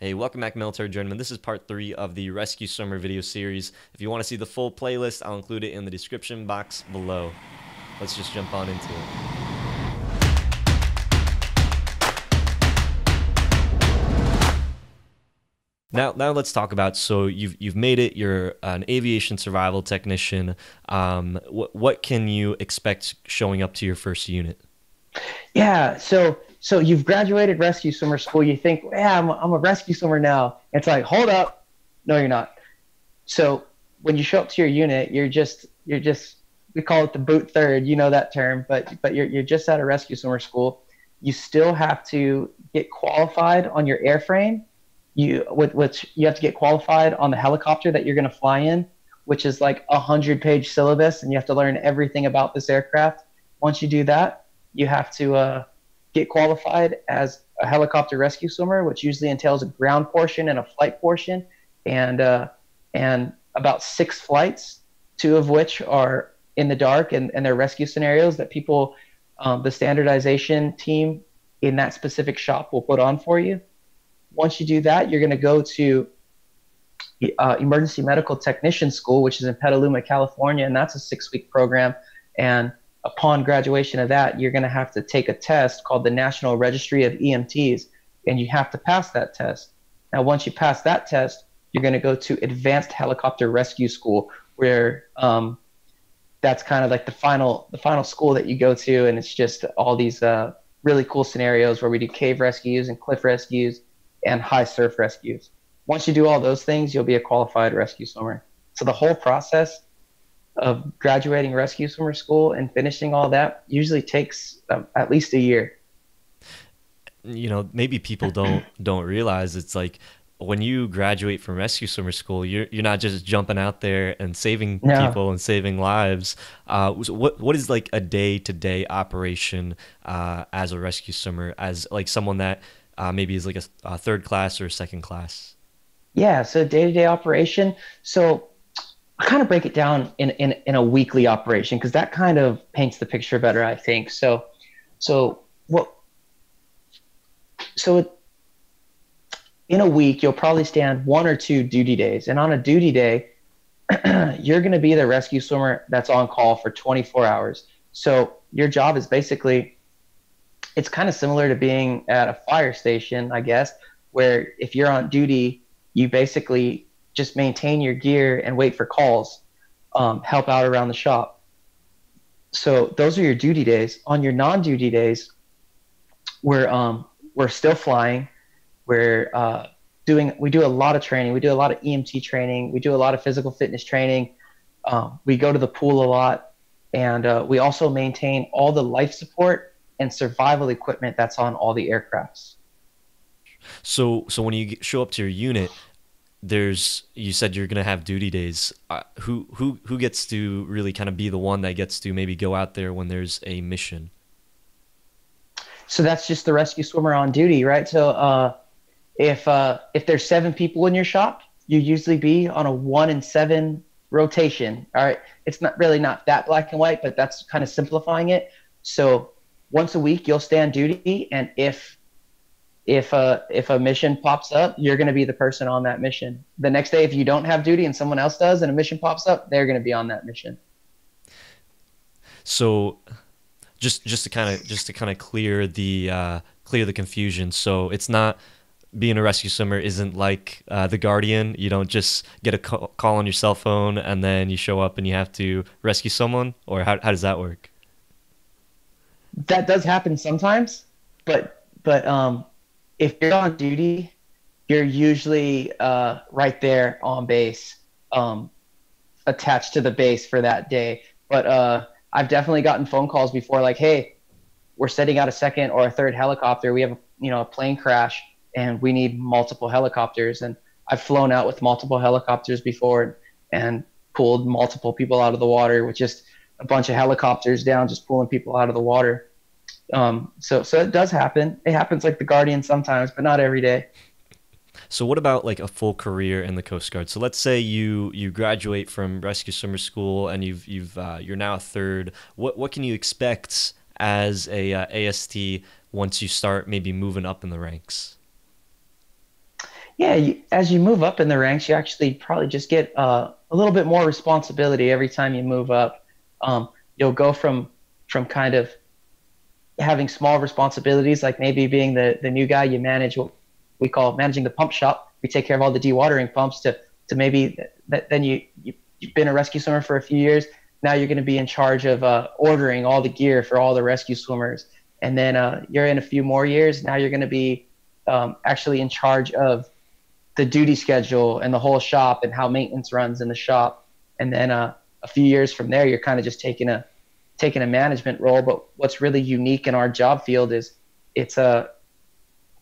Hey, welcome back, Military Journeymen. This is part three of the Rescue Swimmer video series. If you want to see the full playlist, I'll include it in the description box below. Let's just jump on into it. Now, now let's talk about. So you've you've made it. You're an aviation survival technician. Um, what what can you expect showing up to your first unit? Yeah, so so you've graduated rescue swimmer school. You think, yeah, I'm a, I'm a rescue swimmer now. It's like, hold up, no, you're not. So when you show up to your unit, you're just you're just we call it the boot third. You know that term, but but you're you're just out of rescue swimmer school. You still have to get qualified on your airframe. You with which you have to get qualified on the helicopter that you're going to fly in, which is like a hundred page syllabus, and you have to learn everything about this aircraft. Once you do that, you have to uh, get qualified as a helicopter rescue swimmer, which usually entails a ground portion and a flight portion, and uh, and about six flights, two of which are in the dark and, and they're rescue scenarios that people, um, the standardization team in that specific shop will put on for you. Once you do that, you're going to go to uh, emergency medical technician school, which is in Petaluma, California, and that's a six-week program. And upon graduation of that, you're going to have to take a test called the National Registry of EMTs, and you have to pass that test. Now, once you pass that test, you're going to go to Advanced Helicopter Rescue School, where um, that's kind of like the final the final school that you go to, and it's just all these uh, really cool scenarios where we do cave rescues and cliff rescues and high surf rescues. Once you do all those things, you'll be a qualified rescue swimmer. So the whole process of graduating rescue swimmer school and finishing all that usually takes um, at least a year. You know, maybe people don't don't realize it's like when you graduate from rescue swimmer school, you're you're not just jumping out there and saving No. people and saving lives. Uh, so what what is like a day to day operation uh, as a rescue swimmer, as like someone that uh, maybe is like a, a third class or a second class? Yeah, so day to day operation. So I kind of break it down in, in, in a weekly operation because that kind of paints the picture better, I think. So, so what? So in a week, you'll probably stand one or two duty days, and on a duty day, you're going to be the rescue swimmer that's on call for 24 hours. So your job is basically, it's kind of similar to being at a fire station, I guess, where if you're on duty, you basically just maintain your gear and wait for calls, um, help out around the shop. So those are your duty days. On your non-duty days, we're um, we're still flying. We're uh, doing we do a lot of training. We do a lot of EMT training. We do a lot of physical fitness training. Um, we go to the pool a lot, and uh, we also maintain all the life support and survival equipment that's on all the aircrafts. So so when you show up to your unit, there's you said you're gonna have duty days. Uh, who who who gets to really kind of be the one that gets to maybe go out there when there's a mission? So that's just the rescue swimmer on duty, right? So uh, if uh, if there's seven people in your shop, you usually be on a one in seven rotation. All right, it's not really not that black and white, but that's kind of simplifying it. So once a week, you'll stand duty, and if if a if a mission pops up, you're going to be the person on that mission. The next day, if you don't have duty and someone else does, and a mission pops up, they're going to be on that mission. So just just to kind of just to kind of clear the uh, clear the confusion. So it's not being a rescue swimmer isn't like uh, the Guardian. You don't just get a call, call on your cell phone and then you show up and you have to rescue someone, or how how does that work? that does happen sometimes, but but um, if you're on duty, you're usually uh, right there on base, um, attached to the base for that day. But uh, I've definitely gotten phone calls before, like, "Hey, we're setting out a second or a third helicopter. We have you know a plane crash, and we need multiple helicopters." And I've flown out with multiple helicopters before and pulled multiple people out of the water with just a bunch of helicopters down, just pulling people out of the water. Um, so, so it does happen. It happens like the Guardian sometimes, but not every day. So what about like a full career in the Coast Guard? So let's say you you graduate from rescue swimmer school and you've you've uh, you're now a third. What what can you expect as a uh, AST once you start maybe moving up in the ranks? Yeah, you, as you move up in the ranks, you actually probably just get uh, a little bit more responsibility every time you move up. Um, you'll go from from kind of having small responsibilities, like maybe being the the new guy, you manage what we call managing the pump shop. We take care of all the dewatering pumps. To to maybe that, then you, you you've been a rescue swimmer for a few years. Now you're going to be in charge of uh, ordering all the gear for all the rescue swimmers, and then uh, you're in a few more years. Now you're going to be um, actually in charge of the duty schedule and the whole shop and how maintenance runs in the shop. And then uh, a few years from there, you're kind of just taking a taking a management role. But what's really unique in our job field is it's a uh,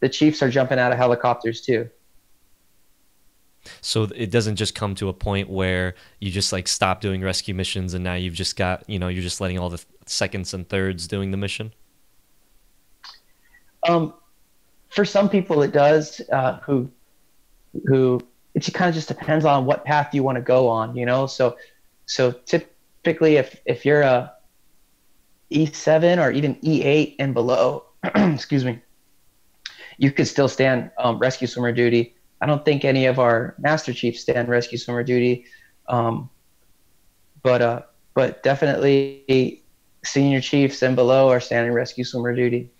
the Chiefs are jumping out of helicopters too. So it doesn't just come to a point where you just like stop doing rescue missions and now you've just got you know you're just letting all the seconds and thirds doing the mission. Um, for some people it does. Uh, who who it kind of just depends on what path you want to go on. You know, so so typically if if you're a E7 or even E8 and below, excuse me, you could still stand um, rescue swimmer duty. I don't think any of our master chiefs stand rescue swimmer duty, um, but uh, but definitely senior chiefs and below are standing rescue swimmer duty.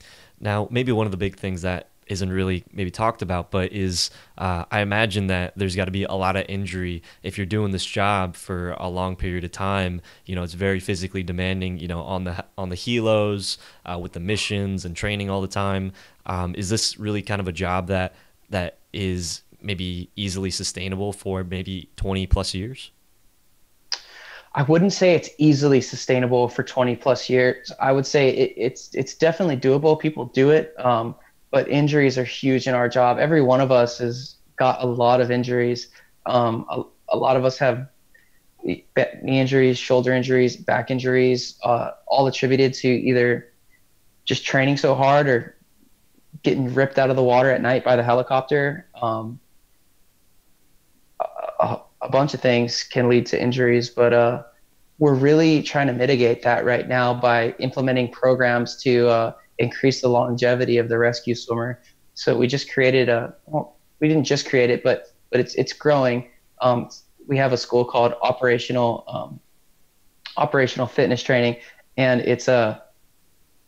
Now, maybe one of the big things that isn't really maybe talked about, but is uh, I imagine that there's got to be a lot of injury if you're doing this job for a long period of time. You know, it's very physically demanding. You know, on the on the helos uh, with the missions and training all the time. Um, is this really kind of a job that that is maybe easily sustainable for maybe 20 plus years? I wouldn't say it's easily sustainable for 20 plus years. I would say it, it's it's definitely doable. People do it. Um, but injuries are huge in our job. Every one of us has got a lot of injuries. Um, a, a, lot of us have knee injuries, shoulder injuries, back injuries, uh, all attributed to either just training so hard or getting ripped out of the water at night by the helicopter. Um, a, a, bunch of things can lead to injuries, but uh, we're really trying to mitigate that right now by implementing programs to uh, increase the longevity of the rescue swimmer. So we just created a well, we didn't just create it, but but it's it's growing. Um, we have a school called operational um, operational fitness training, and it's a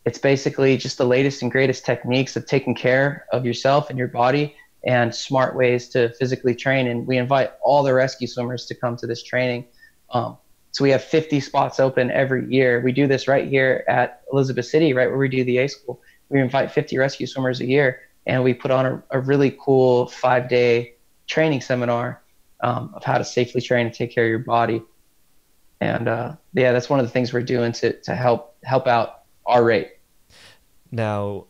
it's basically just the latest and greatest techniques of taking care of yourself and your body and smart ways to physically train. And we invite all the rescue swimmers to come to this training. Um, so we have 50 spots open every year. We do this right here at Elizabeth City, right where we do the A school. We invite 50 rescue swimmers a year, and we put on a, a really cool five day training seminar um, of how to safely train and take care of your body. And uh, yeah, that's one of the things we're doing to, to help help out our rate. Now,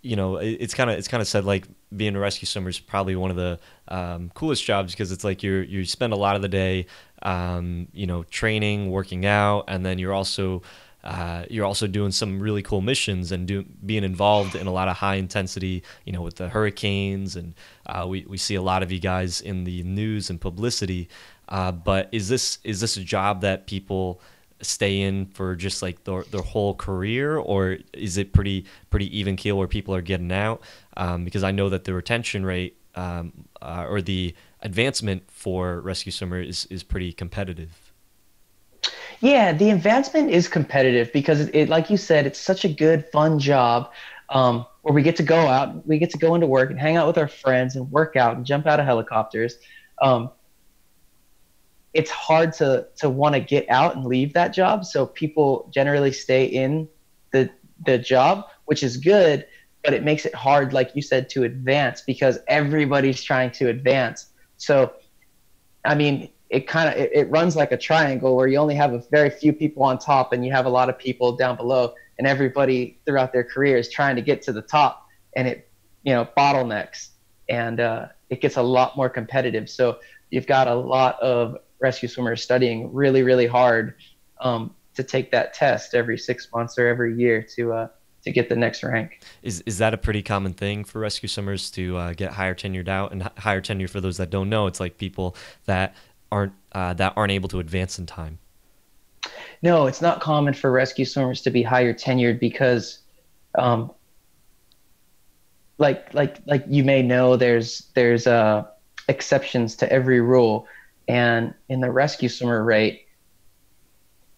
you know, it's kind of it's kind of said like being a rescue swimmer is probably one of the um, coolest jobs because it's like you you spend a lot of the day, um, you know, training, working out, and then you're also uh, you're also doing some really cool missions and do, being involved in a lot of high intensity, you know, with the hurricanes, and uh, we we see a lot of you guys in the news and publicity. Uh, but is this is this a job that people stay in for just like their, their whole career? Or is it pretty pretty even keel where people are getting out? Um, because i know that the retention rate um, uh, or the advancement for rescue swimmer is, is pretty competitive yeah the advancement is competitive because it, it like you said it's such a good fun job um, where we get to go out we get to go into work and hang out with our friends and work out and jump out of helicopters um, it's hard to to want to get out and leave that job. So people generally stay in the the job, which is good, but it makes it hard, like you said, to advance because everybody's trying to advance. So, I mean, it kind of it, it runs like a triangle where you only have a very few people on top and you have a lot of people down below, and everybody throughout their career is trying to get to the top, and it you know bottlenecks and uh, it gets a lot more competitive. So you've got a lot of rescue swimmers studying really, really hard um, to take that test every six months or every year to uh, to get the next rank. Is is that a pretty common thing for rescue swimmers to uh, get high year tenured out? And high year tenure, for those that don't know, it's like people that aren't uh, that aren't able to advance in time. No, it's not common for rescue swimmers to be high year tenured because um, like like like you may know, there's there's uh, exceptions to every rule, and in the rescue swimmer rate,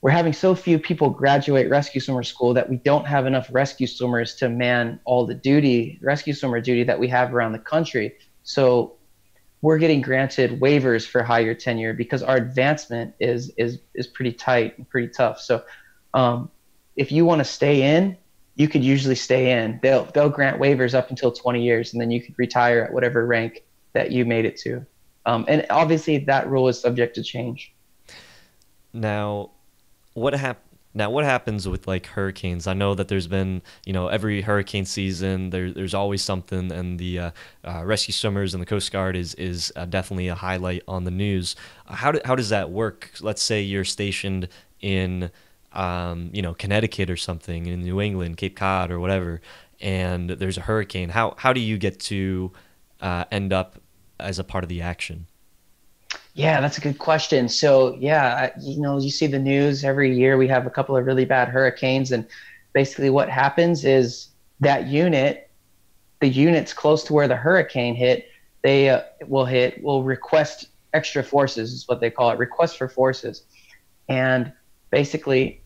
we're having so few people graduate rescue swimmer school that we don't have enough rescue swimmers to man all the duty rescue swimmer duty that we have around the country. So we're getting granted waivers for high year tenure because our advancement is is is pretty tight and pretty tough. So um, if you want to stay in, you could usually stay in. They'll they'll grant waivers up until 20 years, and then you could retire at whatever rank that you made it to. Um, and obviously, that rule is subject to change. Now, what hap- now what happens with like hurricanes? I know that there's been you know every hurricane season there, there's always something and the uh, uh, rescue swimmers and the coast guard is is uh, definitely a highlight on the news. How, do, how does that work? Let's say you're stationed in um, you know connecticut or something in new england cape cod or whatever and there's a hurricane. How, how do you get to uh, end up as a part of the action yeah, that's a good question. So, yeah, you know, you see the news every year. We have a couple of really bad hurricanes, and basically, what happens is that unit, the units close to where the hurricane hit, they uh, will hit will request extra forces, is what they call it, request for forces, and basically,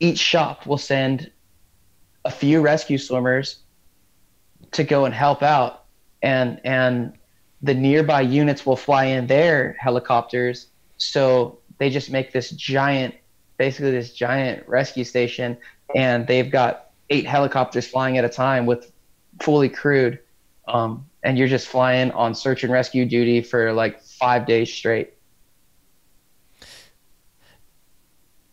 each shop will send a few rescue swimmers to go and help out, and and the nearby units will fly in their helicopters. So they just make this giant, basically this giant rescue station, and they've got eight helicopters flying at a time with fully crewed. Um, and you're just flying on search and rescue duty for like five days straight.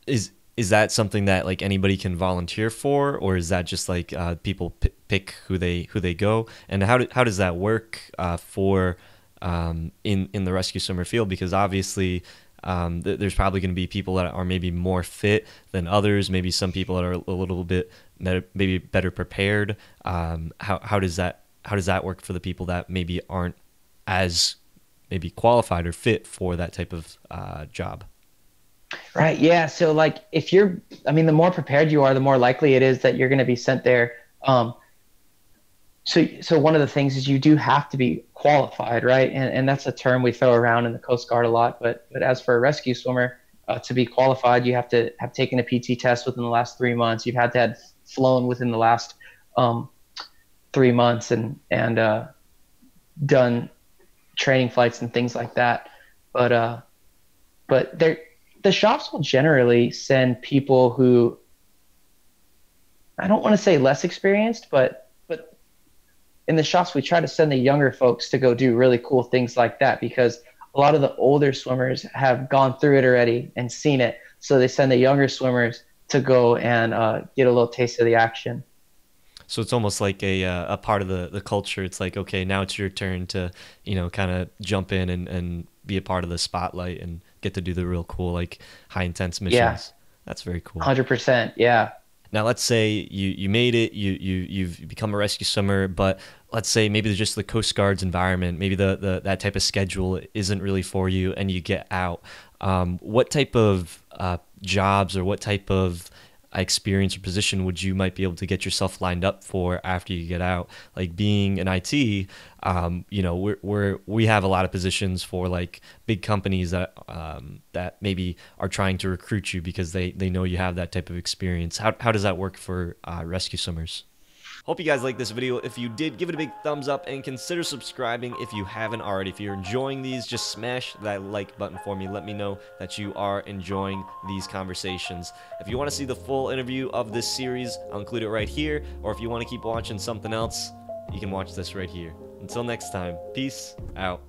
Is is that something that like anybody can volunteer for, or is that just like uh, people p- pick who they who they go? And how do, how does that work uh, for um, in in the rescue swimmer field? Because obviously. Um, th- there's probably going to be people that are maybe more fit than others. Maybe some people that are a little bit maybe better prepared. Um, how how does that how does that work for the people that maybe aren't as maybe qualified or fit for that type of uh, job? Right. Yeah. So like if you're, I mean, the more prepared you are, the more likely it is that you're going to be sent there. Um, so, so one of the things is you do have to be qualified, right? And, and that's a term we throw around in the Coast Guard a lot. But, but as for a rescue swimmer, uh, to be qualified, you have to have taken a PT test within the last three months. You've had to have flown within the last um, three months and and uh, done training flights and things like that. But uh, but the shops will generally send people who I don't want to say less experienced, but in the shops we try to send the younger folks to go do really cool things like that because a lot of the older swimmers have gone through it already and seen it, so they send the younger swimmers to go and uh, get a little taste of the action. So it's almost like a uh, a part of the the culture. It's like okay, now it's your turn to you know kind of jump in and and be a part of the spotlight and get to do the real cool like high intense missions. Yeah. That's very cool. Hundred percent. Yeah. Now let's say you you made it, you you you've become a rescue swimmer, but let's say maybe just the Coast Guard's environment, maybe the, the that type of schedule isn't really for you, and you get out. Um, what type of uh, jobs or what type of experience or position would you might be able to get yourself lined up for after you get out? Like being an it um, you know we're, we're we have a lot of positions for like big companies that um, that maybe are trying to recruit you because they they know you have that type of experience. How, how does that work for uh, rescue swimmers Hope you guys liked this video. If you did, give it a big thumbs up and consider subscribing if you haven't already. If you're enjoying these, just smash that like button for me. Let me know that you are enjoying these conversations. If you want to see the full interview of this series, I'll include it right here. Or if you want to keep watching something else, you can watch this right here. Until next time, peace out.